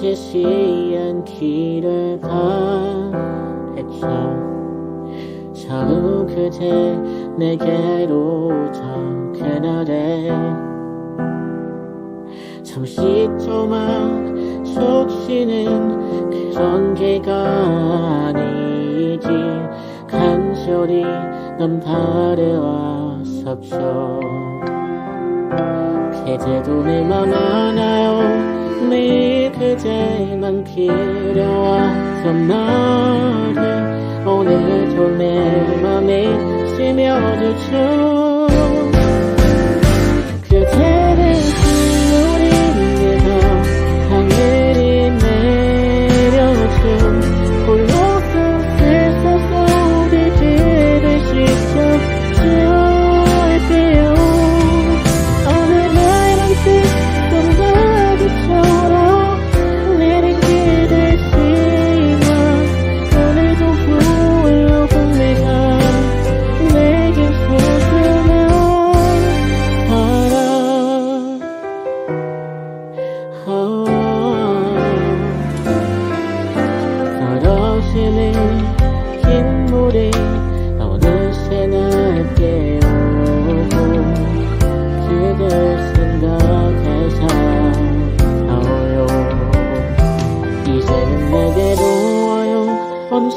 시시한 길을 바랬죠. 처음 그대 내게로 저 그날에 잠시 조만 속시는 그런 게가 아니지. 간절히 넌 바래왔었죠 그대도 내맘 알 그대만 필요하던 말이 오늘도 내 맘에 스며들죠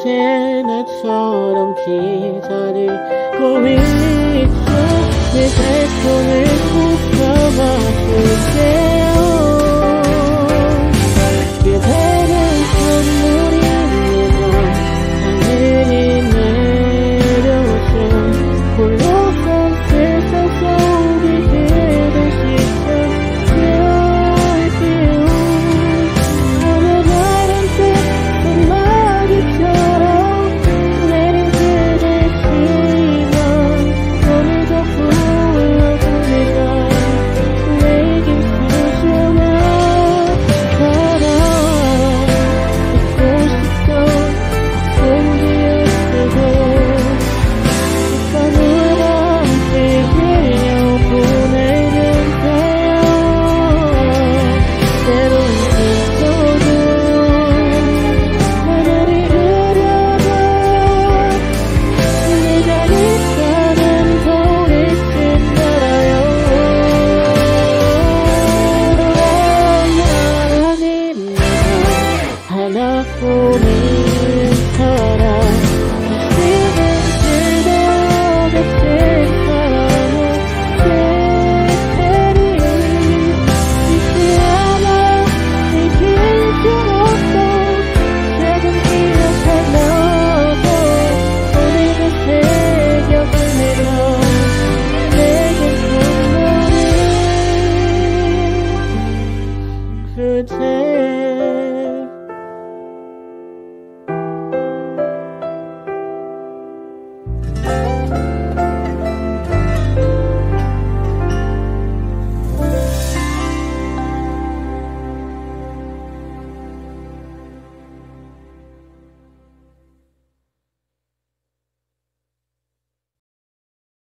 새날처럼 기다리고 있어 내 발톱을 꼽아 Oh, me,